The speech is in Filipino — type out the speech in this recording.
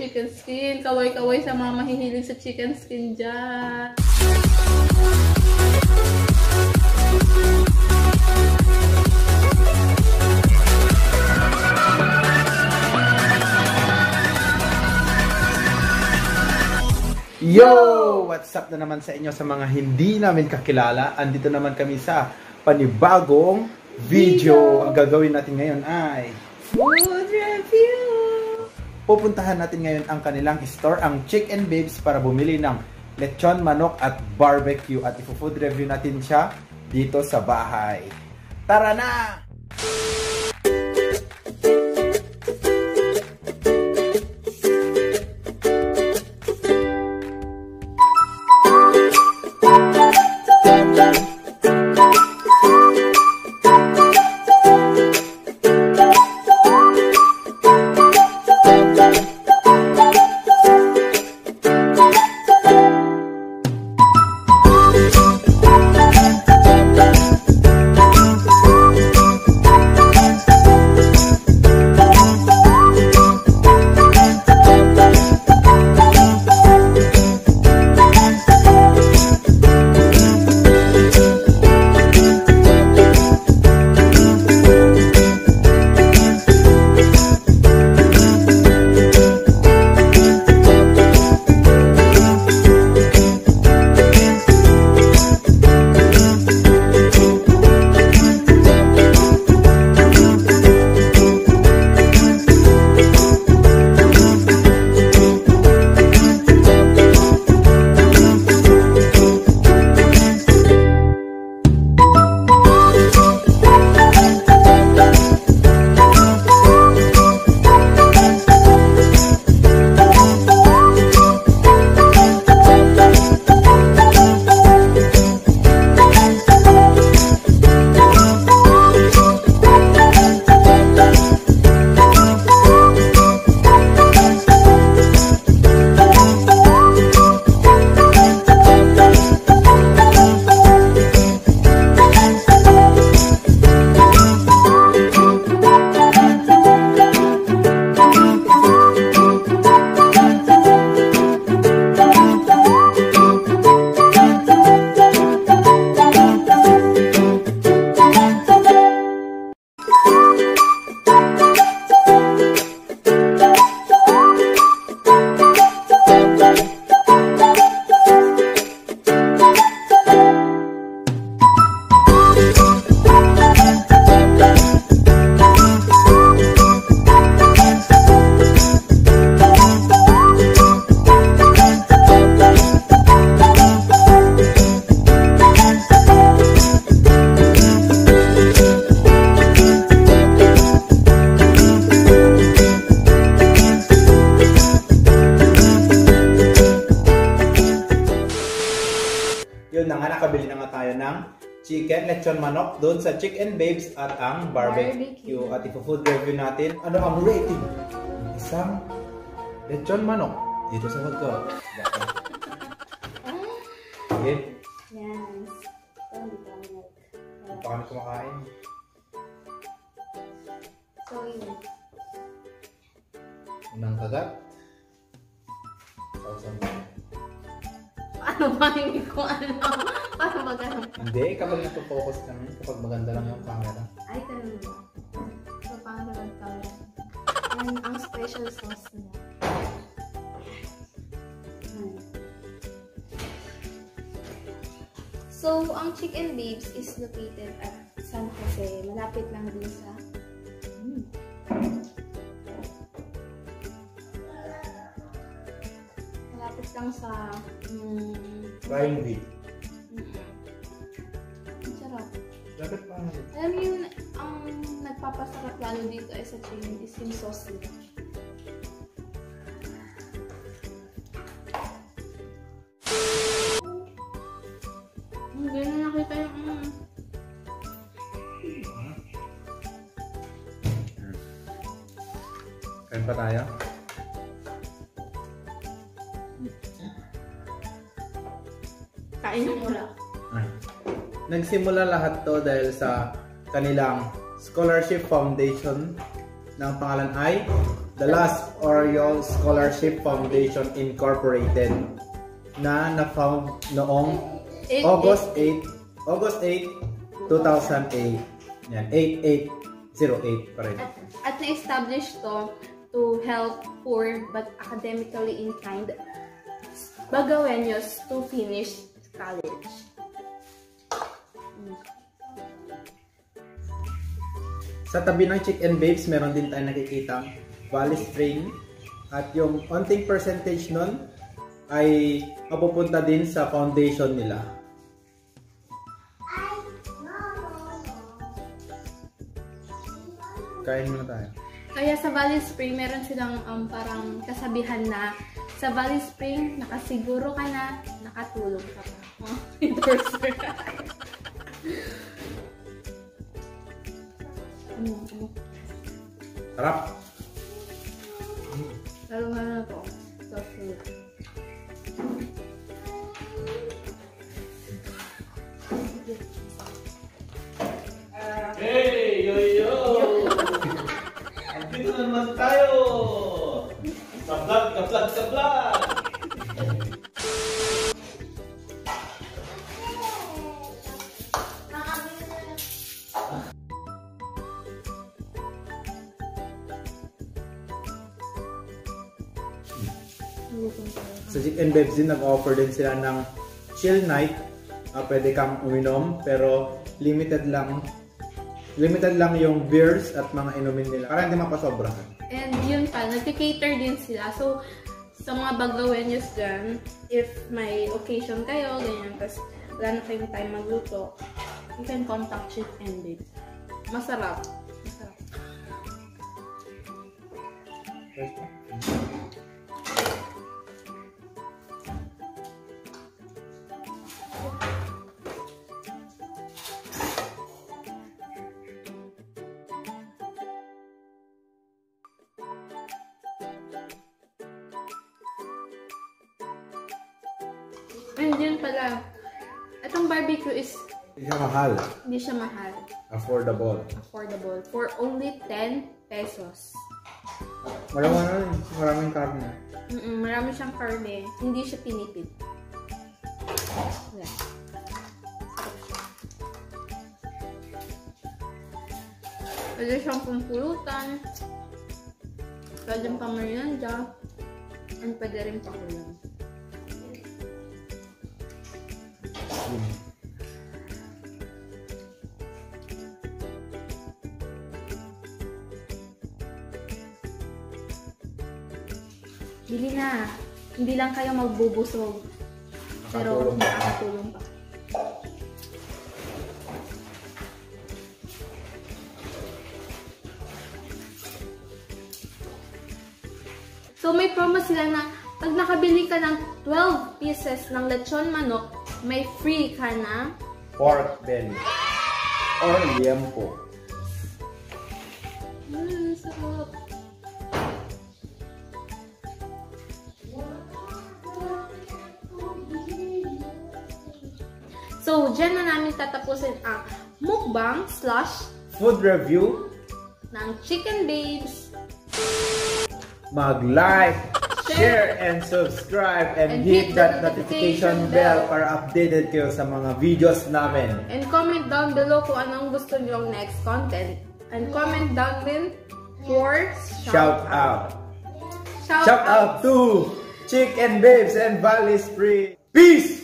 chicken skin. Kaway-kaway sa mga mahihilig sa chicken skin dyan. Yo! What's up na naman sa inyo sa mga hindi namin kakilala? Andito naman kami sa panibagong video. Ang gagawin natin ngayon ay Food review! Pupuntahan natin ngayon ang kanilang store, ang Chicken Babes, para bumili ng lechon, manok at barbecue. At ipo-food review natin siya dito sa bahay. Tara na! Chicken, lechon manok doon sa Chicken Babes at ang barbecue. Barbecue. At ipo-food review natin. Ano ang rating? Isang lechon manok dito sa food ko. Okay. Yes. Hindi pa ako Hindi pa kami kumakain. So, yun. Unang kagat. Sausaw mo. Paano ba hindi ko ano? Paano ba ganun? Hindi, kapag nagpo-focus kami, kapag maganda lang yung camera. Ay, ganun? So, paano ba tawag? Yan ang special sauce niya. So, ang Chicken Babes is located at San Jose. Malapit lang din sa... lang sa... Flying V. mm, ang sarap. Dapat pa ano? Alam yun, ang nagpapasarap lalo dito ay sa chicken is yung sauce nila. Hindi na nakita yung mm. Kain pa tayo? Kain mo muna. Ay. Nagsimula lahat to dahil sa kanilang scholarship foundation ng pangalan ay The Last Oriole Scholarship Foundation Incorporated na na-found noong Eight- August 8, August 8, 2008. Yan, 8808 pa rin. At, at na-establish to to help poor but academically inclined Bagaweños to finish college. Sa tabi ng Chick and Babes, meron din tayo nakikita Valley Spring. At yung onting percentage nun ay mapupunta din sa foundation nila. Kain muna tayo. Kaya sa Valley Spring, meron silang um, parang kasabihan na sa Valley Spring, nakasiguro ka na, nakatulong ka pa. Oh, endorser. Sarap! Lalo nga na to. Sa Chick and din, nag-offer din sila ng chill night. Ah, pwede kang uminom, pero limited lang. Limited lang yung beers at mga inumin nila. Para hindi mapasobra. And yun pa, nag-cater din sila. So, sa mga bagawenyos dyan, if may occasion kayo, ganyan, tapos wala na kayong time magluto, you can contact Chick and Babe. Masarap. Masarap. And yun pala, itong barbecue is Hindi siya mahal. hindi siya mahal. Affordable. Affordable. For only 10 pesos. Marami na rin. Maraming karne. Mm marami siyang karne. Hindi siya pinipid. Siya. Pwede siyang pumpulutan. Pwede pang merienda. And pwede rin pakulang. Bili na. Hindi lang kayo magbubusog. Pero makakatulong pa. So may promo sila na pag nakabili ka ng 12 pieces ng lechon manok, may free ka na Pork belly. Or liempo. Mm, sarap. So, dyan na namin tatapusin ang mukbang slash Food review. ng Chicken Babes. Mag-like, share, and subscribe. And, And hit hit that notification bell bell. para updated kayo sa mga videos namin. And comment down below kung anong gusto nyo next content. And comment down din for Shout out. Shout, Shout out to Chick and Babes and Valley Spring. Peace!